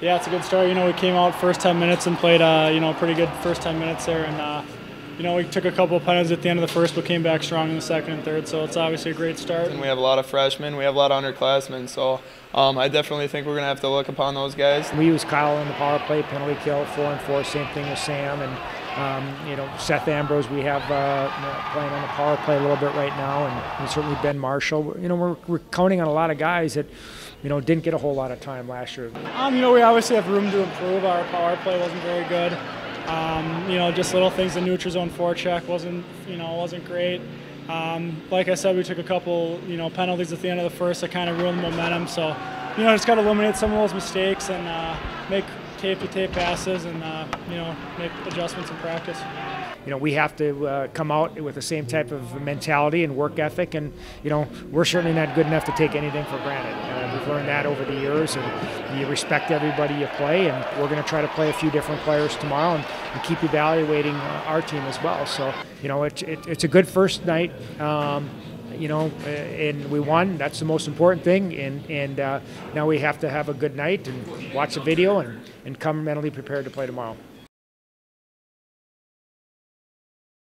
Yeah, it's a good start. You know, we came out first 10 minutes and played, uh, you know, pretty good first 10 minutes there, and uh, you know, we took a couple of penalties at the end of the first, but came back strong in the second and third. So it's obviously a great start. And we have a lot of freshmen. We have a lot of underclassmen. So um, I definitely think we're going to have to look upon those guys. We use Kyle in the power play, penalty kill, four and four. Same thing with Sam and um, you know Seth Ambroz. We have uh, playing on the power play a little bit right now, and certainly Ben Marshall. You know, we're, we're counting on a lot of guys that you know, didn't get a whole lot of time last year. Um, you know, we obviously have room to improve. Our power play wasn't very good. Um, you know, just little things. The neutral zone forecheck wasn't, you know, wasn't great. Um, like I said, we took a couple, you know, penalties at the end of the first that kind of ruined the momentum. So, you know, just got to eliminate some of those mistakes and uh, make tape-to-tape passes and, uh, you know, make adjustments in practice you know, we have to uh, come out with the same type of mentality and work ethic. And, you know, we're certainly not good enough to take anything for granted. Uh, we've learned that over the years, and you respect everybody you play. And we're going to try to play a few different players tomorrow and, and keep evaluating uh, our team as well. So, you know, it, it, it's a good first night. Um, you know, and we won. That's the most important thing. And and uh, now we have to have a good night and watch the video and, and come mentally prepared to play tomorrow.